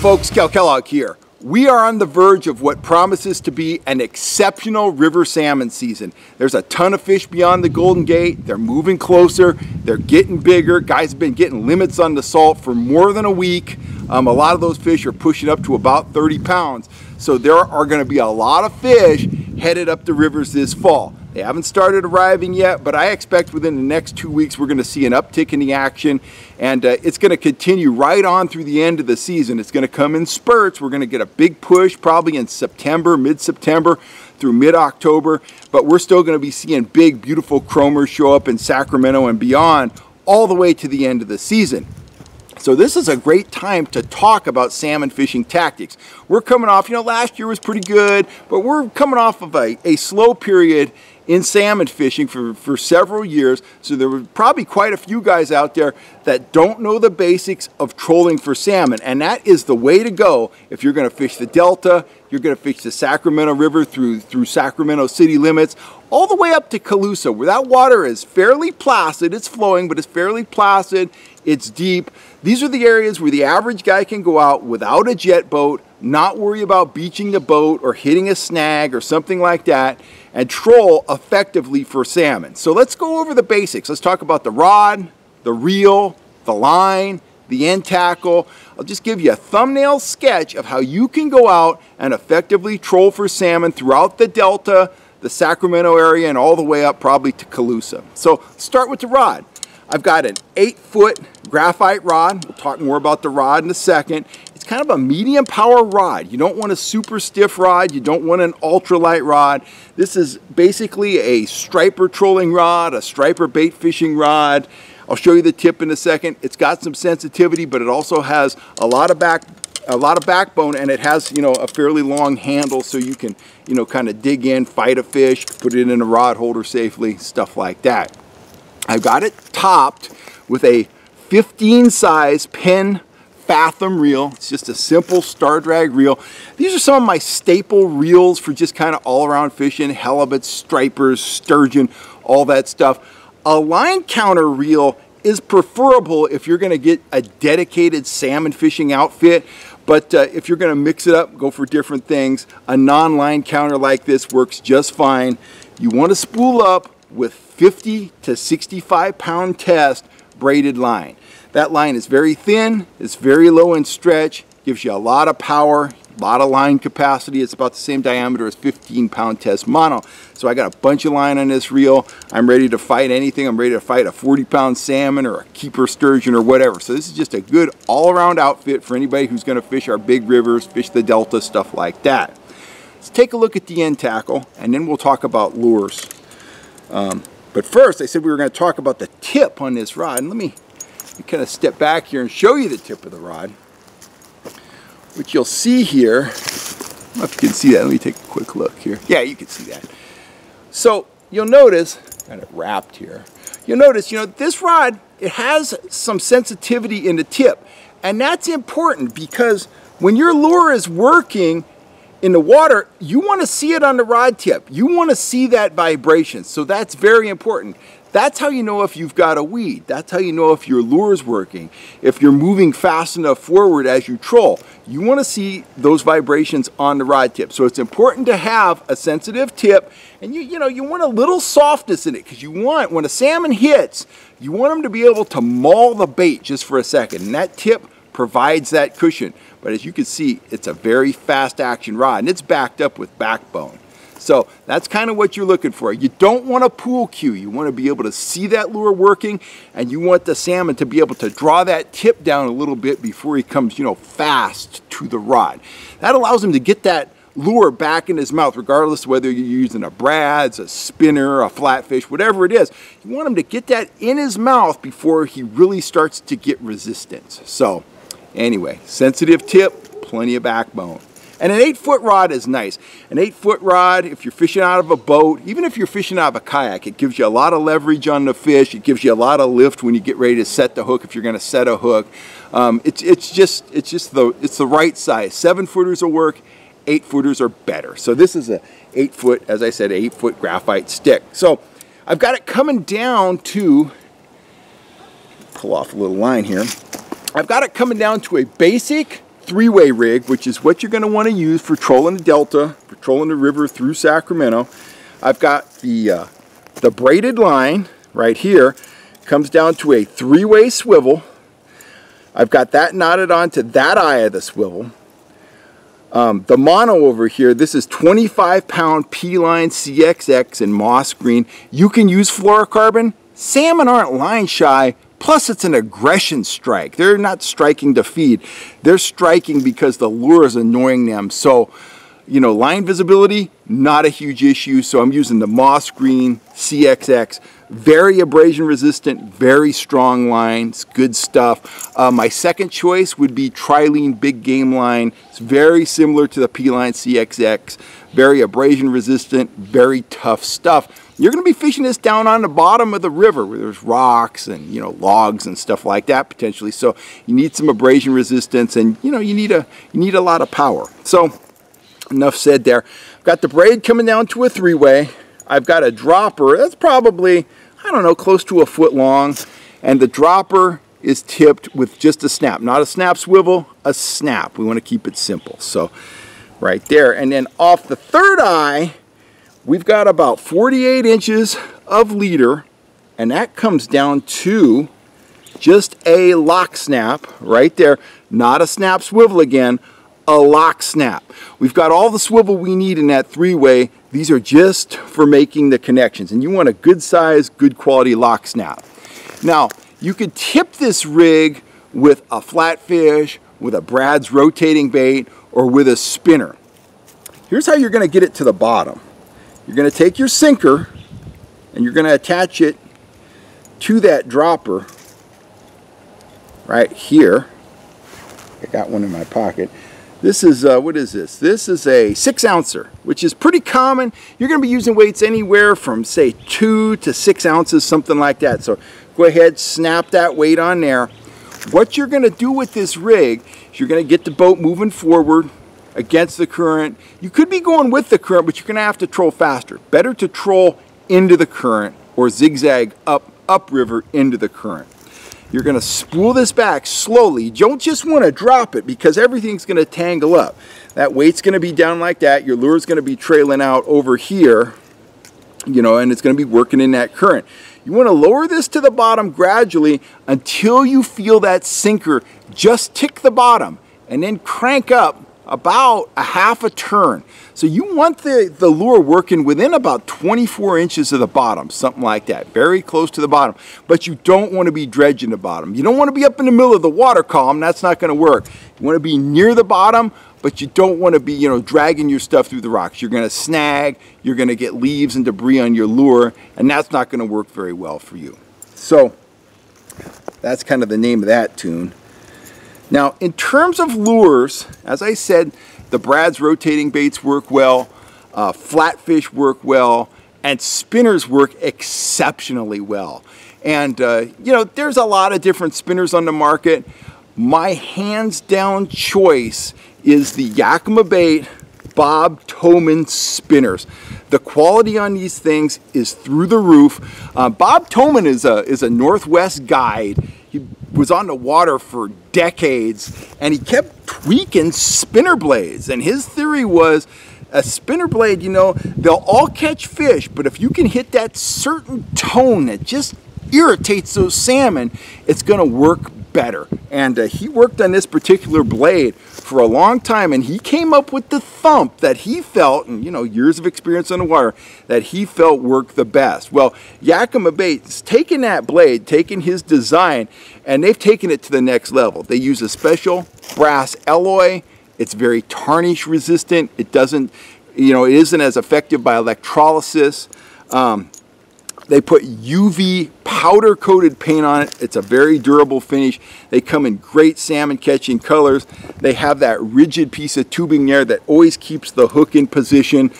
Folks, Cal Kellogg here. We are on the verge of what promises to be an exceptional river salmon season. There's a ton of fish beyond the Golden Gate. They're moving closer. They're getting bigger. Guys have been getting limits on the salt for more than a week. Um, a lot of those fish are pushing up to about 30 pounds. So there are going to be a lot of fish headed up the rivers this fall. They haven't started arriving yet, but I expect within the next two weeks we're going to see an uptick in the action, and uh, it's going to continue right on through the end of the season. It's going to come in spurts. We're going to get a big push probably in September, mid-September through mid-October, but we're still going to be seeing big, beautiful chromers show up in Sacramento and beyond all the way to the end of the season. So this is a great time to talk about salmon fishing tactics. We're coming off, you know, last year was pretty good, but we're coming off of a, a slow period in salmon fishing for, for several years. So there were probably quite a few guys out there that don't know the basics of trolling for salmon. And that is the way to go if you're gonna fish the Delta, you're gonna fish the Sacramento River through, through Sacramento city limits, all the way up to Colusa, where that water is fairly placid. It's flowing, but it's fairly placid. It's deep. These are the areas where the average guy can go out without a jet boat, not worry about beaching the boat or hitting a snag or something like that, and troll effectively for salmon. So let's go over the basics. Let's talk about the rod, the reel, the line, the end tackle. I'll just give you a thumbnail sketch of how you can go out and effectively troll for salmon throughout the Delta, the Sacramento area and all the way up probably to Colusa. So start with the rod. I've got an eight foot graphite rod. We'll talk more about the rod in a second. It's kind of a medium power rod. You don't want a super stiff rod. You don't want an ultralight rod. This is basically a striper trolling rod, a striper bait fishing rod. I'll show you the tip in a second. It's got some sensitivity, but it also has a lot of back a lot of backbone and it has, you know, a fairly long handle so you can, you know, kind of dig in, fight a fish, put it in a rod holder safely, stuff like that. I've got it topped with a 15 size Penn Fathom reel. It's just a simple star drag reel. These are some of my staple reels for just kind of all around fishing, halibut, stripers, sturgeon, all that stuff. A line counter reel is preferable if you're going to get a dedicated salmon fishing outfit but uh, if you're going to mix it up, go for different things. A non-line counter like this works just fine. You want to spool up with 50 to 65 pound test braided line. That line is very thin, it's very low in stretch, gives you a lot of power, a lot of line capacity. It's about the same diameter as 15 pound test mono. So I got a bunch of line on this reel. I'm ready to fight anything. I'm ready to fight a 40 pound salmon or a keeper sturgeon or whatever. So this is just a good all around outfit for anybody who's gonna fish our big rivers, fish the delta, stuff like that. Let's take a look at the end tackle and then we'll talk about lures. Um, but first I said we were gonna talk about the tip on this rod. And let me, let me kind of step back here and show you the tip of the rod which you'll see here. I don't know if you can see that. Let me take a quick look here. Yeah, you can see that. So you'll notice, got it wrapped here. You'll notice, you know, this rod, it has some sensitivity in the tip. And that's important because when your lure is working in the water, you want to see it on the rod tip. You want to see that vibration. So that's very important. That's how you know if you've got a weed. That's how you know if your lure is working. If you're moving fast enough forward as you troll, you want to see those vibrations on the rod tip. So it's important to have a sensitive tip and you, you know, you want a little softness in it because you want, when a salmon hits, you want them to be able to maul the bait just for a second. And that tip provides that cushion. But as you can see, it's a very fast action rod and it's backed up with backbone. So that's kind of what you're looking for. You don't want a pool cue. You want to be able to see that lure working and you want the salmon to be able to draw that tip down a little bit before he comes, you know, fast to the rod. That allows him to get that lure back in his mouth, regardless whether you're using a Brad's, a spinner, a flatfish, whatever it is. You want him to get that in his mouth before he really starts to get resistance. So anyway, sensitive tip, plenty of backbone. And an eight foot rod is nice. An eight foot rod, if you're fishing out of a boat, even if you're fishing out of a kayak, it gives you a lot of leverage on the fish. It gives you a lot of lift when you get ready to set the hook if you're gonna set a hook. Um, it's, it's just, it's just the, it's the right size. Seven footers will work, eight footers are better. So this is a eight foot, as I said, eight foot graphite stick. So I've got it coming down to, pull off a little line here. I've got it coming down to a basic three-way rig, which is what you're going to want to use for trolling the delta, for trolling the river through Sacramento. I've got the, uh, the braided line right here, comes down to a three-way swivel. I've got that knotted onto that eye of the swivel. Um, the mono over here, this is 25 pound P-line CXX in moss green. You can use fluorocarbon. Salmon aren't line shy, plus it's an aggression strike. They're not striking to feed. They're striking because the lure is annoying them. So, you know, line visibility, not a huge issue. So I'm using the moss green CXX very abrasion resistant, very strong lines, good stuff. Uh, my second choice would be Trilene Big Game line. It's very similar to the P-Line CXX, very abrasion resistant, very tough stuff. You're going to be fishing this down on the bottom of the river where there's rocks and you know logs and stuff like that potentially. So you need some abrasion resistance and you know you need a you need a lot of power. So enough said there. I've got the braid coming down to a three-way. I've got a dropper. That's probably I don't know, close to a foot long. And the dropper is tipped with just a snap. Not a snap swivel, a snap. We want to keep it simple. So right there. And then off the third eye, we've got about 48 inches of leader. And that comes down to just a lock snap right there. Not a snap swivel again, a lock snap. We've got all the swivel we need in that three-way. These are just for making the connections. And you want a good size, good quality lock snap. Now, you could tip this rig with a flatfish, with a Brad's rotating bait, or with a spinner. Here's how you're going to get it to the bottom. You're going to take your sinker and you're going to attach it to that dropper right here. I got one in my pocket. This is, uh, what is this? This is a six ouncer, which is pretty common. You're gonna be using weights anywhere from say two to six ounces, something like that. So go ahead, snap that weight on there. What you're gonna do with this rig is you're gonna get the boat moving forward against the current. You could be going with the current, but you're gonna have to troll faster. Better to troll into the current or zigzag up upriver into the current. You're going to spool this back slowly. You don't just want to drop it because everything's going to tangle up. That weight's going to be down like that. Your lure's going to be trailing out over here, you know, and it's going to be working in that current. You want to lower this to the bottom gradually until you feel that sinker just tick the bottom and then crank up about a half a turn. So you want the, the lure working within about 24 inches of the bottom, something like that, very close to the bottom. But you don't want to be dredging the bottom. You don't want to be up in the middle of the water column, that's not going to work. You want to be near the bottom, but you don't want to be, you know, dragging your stuff through the rocks. You're going to snag, you're going to get leaves and debris on your lure, and that's not going to work very well for you. So that's kind of the name of that tune. Now, in terms of lures, as I said, the Brad's rotating baits work well, uh, flatfish work well, and spinners work exceptionally well. And, uh, you know, there's a lot of different spinners on the market. My hands down choice is the Yakima Bait Bob Toman spinners. The quality on these things is through the roof. Uh, Bob Toman is a, is a Northwest guide was on the water for decades and he kept tweaking spinner blades. And his theory was a spinner blade, you know, they'll all catch fish, but if you can hit that certain tone that just irritates those salmon, it's to work better. And uh, he worked on this particular blade for a long time and he came up with the thump that he felt, and you know, years of experience on the water, that he felt worked the best. Well, Yakima Bait's taken that blade, taken his design, and they've taken it to the next level. They use a special brass alloy. It's very tarnish resistant. It doesn't, you know, it isn't as effective by electrolysis. Um, they put UV powder coated paint on it. It's a very durable finish. They come in great salmon catching colors. They have that rigid piece of tubing there that always keeps the hook in position.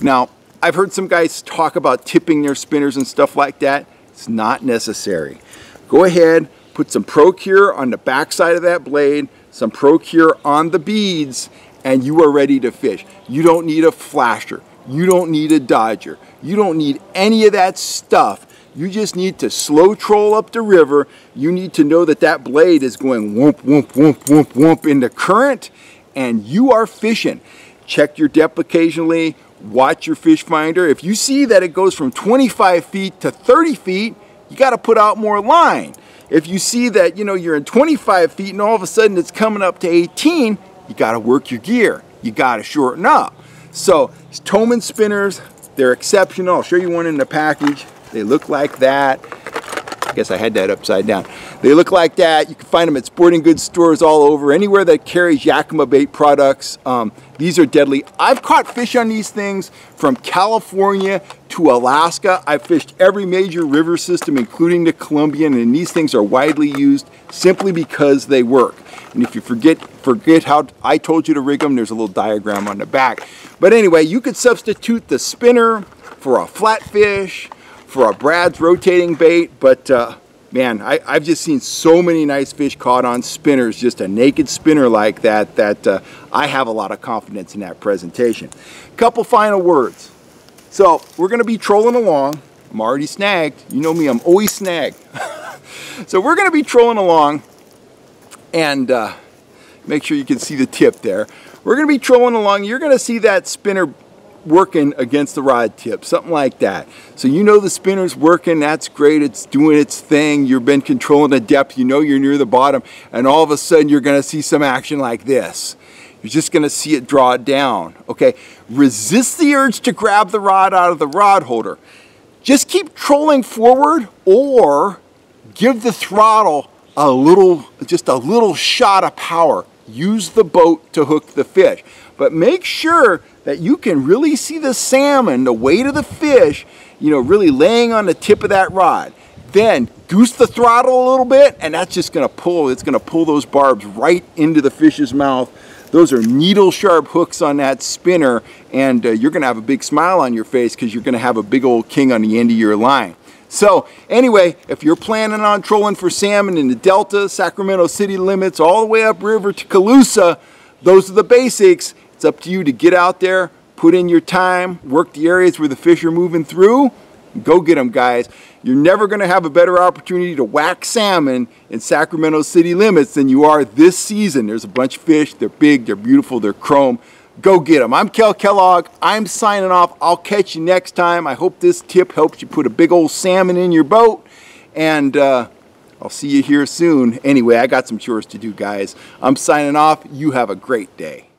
Now, I've heard some guys talk about tipping their spinners and stuff like that. It's not necessary. Go ahead, put some Pro-Cure on the back side of that blade, some Pro-Cure on the beads, and you are ready to fish. You don't need a flasher. You don't need a dodger. You don't need any of that stuff You just need to slow troll up the river. You need to know that that blade is going whoomp, whoomp, whoomp, whoomp, whoomp in the current and you are fishing. Check your depth occasionally, watch your fish finder. If you see that it goes from 25 feet to 30 feet, you got to put out more line. If you see that, you know, you're in 25 feet and all of a sudden it's coming up to 18, you got to work your gear. You got to shorten up. So, Toman spinners, they're exceptional. I'll show you one in the package. They look like that. I guess I had that upside down. They look like that. You can find them at sporting goods stores all over, anywhere that carries Yakima bait products. Um, these are deadly. I've caught fish on these things from California to Alaska. I've fished every major river system, including the Columbian, and these things are widely used simply because they work. And if you forget, forget how I told you to rig them, there's a little diagram on the back. But anyway, you could substitute the spinner for a flatfish, for a Brad's rotating bait, but uh, man, I, have just seen so many nice fish caught on spinners, just a naked spinner like that, that uh, I have a lot of confidence in that presentation. Couple final words. So we're gonna be trolling along. I'm already snagged. You know me, I'm always snagged. so we're gonna be trolling along and uh, make sure you can see the tip there. We're gonna be trolling along. You're gonna see that spinner working against the rod tip, something like that. So you know the spinner's working, that's great, it's doing its thing, you've been controlling the depth, you know you're near the bottom, and all of a sudden you're gonna see some action like this. You're just gonna see it draw down, okay? Resist the urge to grab the rod out of the rod holder. Just keep trolling forward or give the throttle a little, just a little shot of power. Use the boat to hook the fish. But make sure that you can really see the salmon, the weight of the fish, you know, really laying on the tip of that rod. Then goose the throttle a little bit and that's just gonna pull, it's gonna pull those barbs right into the fish's mouth. Those are needle sharp hooks on that spinner and uh, you're gonna have a big smile on your face because you're gonna have a big old king on the end of your line. So anyway, if you're planning on trolling for salmon in the Delta, Sacramento city limits, all the way upriver to Colusa, those are the basics. It's up to you to get out there, put in your time, work the areas where the fish are moving through, go get them guys. You're never going to have a better opportunity to whack salmon in Sacramento city limits than you are this season. There's a bunch of fish, they're big, they're beautiful, they're chrome. Go get them. I'm Cal Kellogg. I'm signing off. I'll catch you next time. I hope this tip helps you put a big old salmon in your boat. And uh, I'll see you here soon. Anyway, I got some chores to do, guys. I'm signing off. You have a great day.